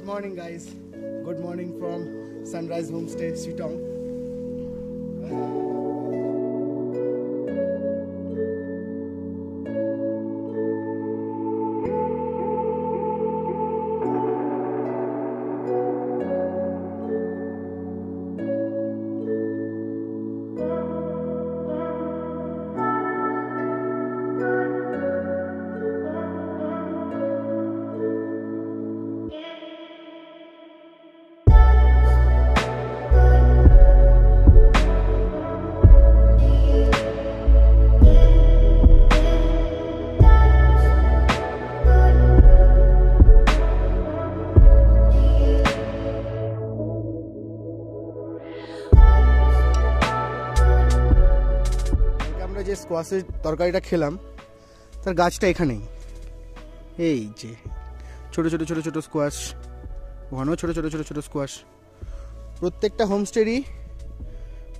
morning, guys. Good morning from Sunrise Homestay, Sitong. স্কোয়াশের তরকারিটা খেলাম তার গাছটা এখানেই। এই যে ছোট ছোট ছোট ছোট স্কোয়াশ ওখানেও ছোট ছোট ছোট ছোট স্কোয়াশ প্রত্যেকটা হোমস্টেরই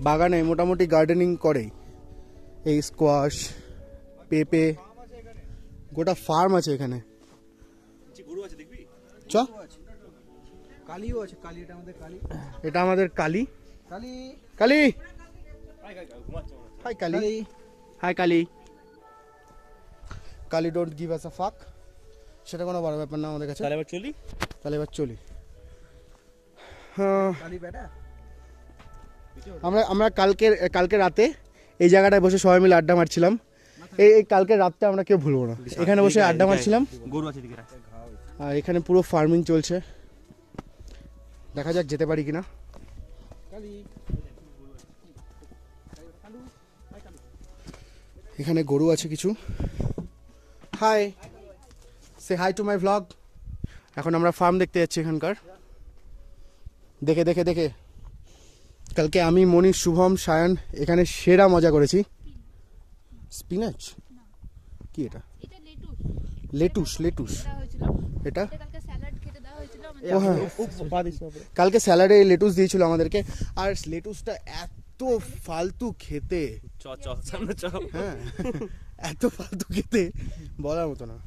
বাগানে মোটামুটি গার্ডেনিং করে। এই স্কোয়াশ পেঁপে গোটা ফার্ম আছে এখানে। চ। কালিও আছে কালি এটা আমাদের কালি। এটা আমাদের Kali. Kali. Kali! Hi Kali. Kali. Hi Kali Kali don't give us a fuck সেটা কোনো বড় ব্যাপার না আমাদের কাছে। তাহলে এবার চলি? তাহলে এবার চলি। হ্যাঁ, আমরা আমরা কালকে কালকে রাতে এই জায়গাটায় বসে সবাই মিলে আড্ডা মারছিলাম। এই এই কালকে রাতটা আমরা কেউ ভুলবো না। এখানে বসে আড্ডা মারছিলাম। গরু আছে আর এখানে পুরো ফার্মিং চলছে। দেখা যাক যেতে পারি কিনা। এখানে গরু আছে কিছু। Hi say hi to my vlog এখন আমরা ফার্ম দেখতে যাচ্ছি এখানকার। দেখে দেখে দেখে। কালকে আমি মনি শুভম সায়ন এখানে সেরা মজা করেছি। স্পিনাচ কি এটা? এটা লেটুস। লেটুস এটা এটা? কালকে স্যালাড খেতে দেওয়া হয়েছিল আমাদের। ও হ্যাঁ। কালকে স্যালাডে লেটুস দিয়েছিল আমাদেরকে। আর লেটুসটা এত ফালতু খেতে চ চ সামনে চ হ্যাঁ এত ফালতু খেতে বলার মতো না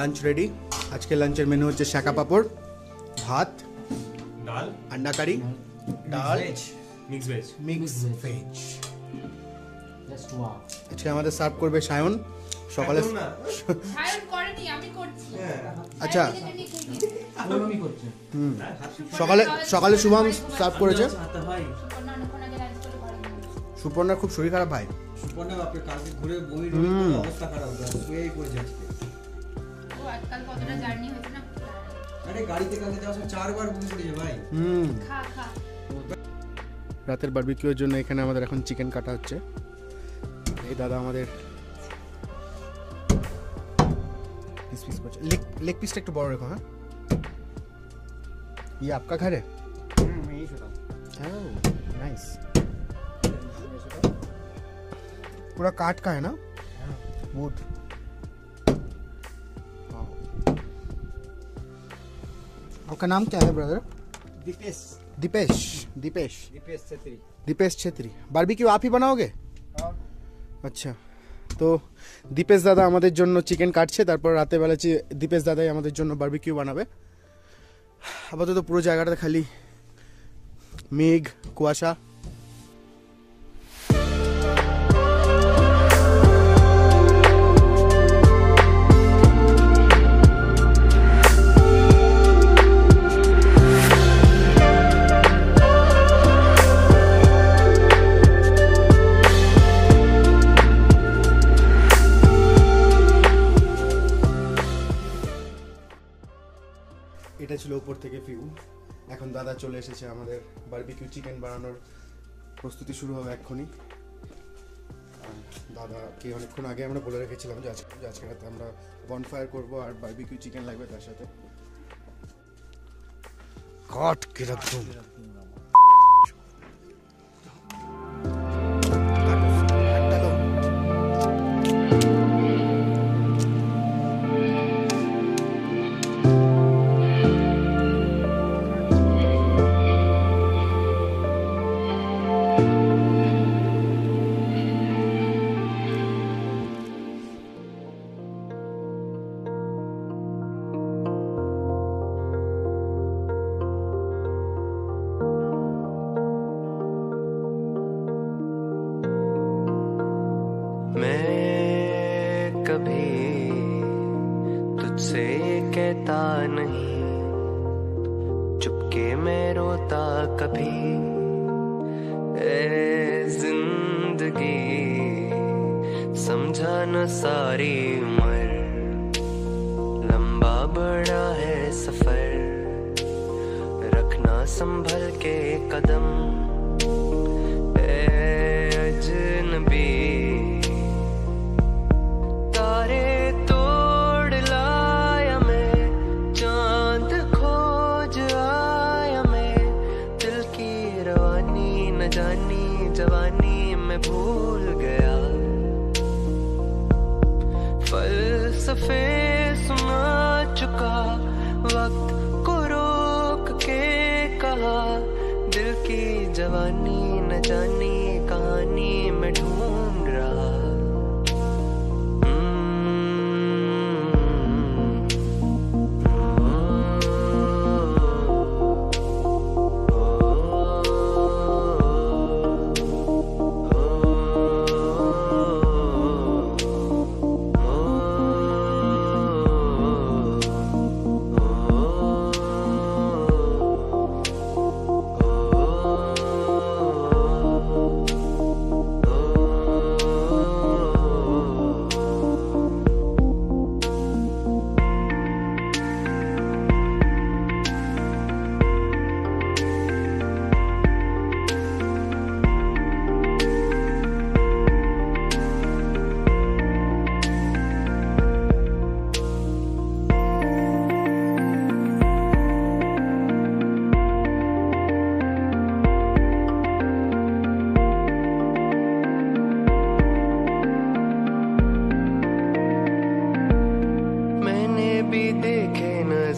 লাঞ্চ রেডি আজকে লাঞ্চের মেনু হচ্ছে শাকা পাপড় ভাত ডাল আন্ডা কারি ডাল মিক্স ভেজ মিক্স ভেজ আজকে আমাদের সার্ভ করবে সায়ন। সকালে করছি। আচ্ছা। হুম। সকালে সকালে শুভম সার্ভ করেছে। সুপর্ণার খুব শরীর খারাপ ভাই। সুপর্ণা বাপরে কালকে ঘুরে বমি। অবস্থা খারাপ শুয়েই পড়েছে আজকে। ও আজকাল কতটা জার্নি হয়েছে না আরে গাড়িতে কালকে যাওয়ার সময় চারবার বমি করেছে ভাই হুম খা খা রাতের বারবিকিউর জন্য এখানে আমাদের এখন চিকেন কাটা হচ্ছে এই দাদা আমাদের পিস পিস করছে লেগ লেগ পিসটা একটু বড় রেখো হ্যাঁ ये आपका घर है এই সেটা नाइस पूरा काठ का है ना वुड आपका नाम क्या है ब्रदर দীপেশ दीपेश दीपेश দীপেশ ছেত্রী दीपेश छेत्री बारबिक्यू आप ही बनाओगे আচ্ছা তো দীপেশ দাদা আমাদের জন্য চিকেন কাটছে তারপর রাতে বেলা চি- দীপেশ দাদাই আমাদের জন্য বারবিকিউ বানাবে আপাতত পুরো জায়গাটা খালি মেঘ কুয়াশা থেকে ভিউ এখন দাদা চলে এসেছে আমাদের বারবিকিউ চিকেন বানানোর। প্রস্তুতি শুরু হবে এক্ষুনি। দাদাকে অনেকক্ষণ আগে আমরা বলে রেখেছিলাম যে আজকে আজকে রাতে আমরা বন ফায়ার করব আর বারবিকিউ চিকেন লাগবে তার সাথে। কাট কীরকম कभी ज़िंदगी समझा न सारी उम्र। लंबा बड़ा है सफ़र रखना संभल के कदम। फलसफे सुना चुका, वक्त को रोक के कहा, दिल की जवानी न जानी कहानी में ढूंढ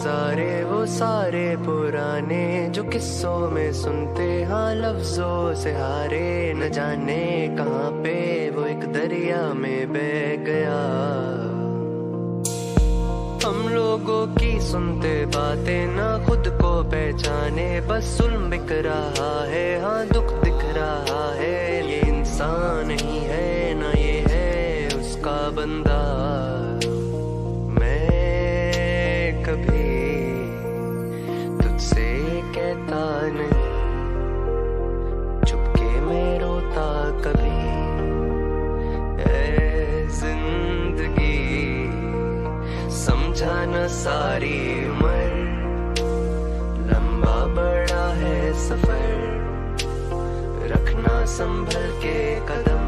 नजारे, वो सारे पुराने जो किस्सों में सुनते हाँ लफ्जों से हारे न जाने कहाँ पे, वो एक दरिया में बह गया। हम लोगों की सुनते बातें ना खुद को पहचाने, बस जुल्म बिक रहा है हाँ दुख समझा न सारी उम्र। लंबा बड़ा है सफ़र। रखना संभल के कदम।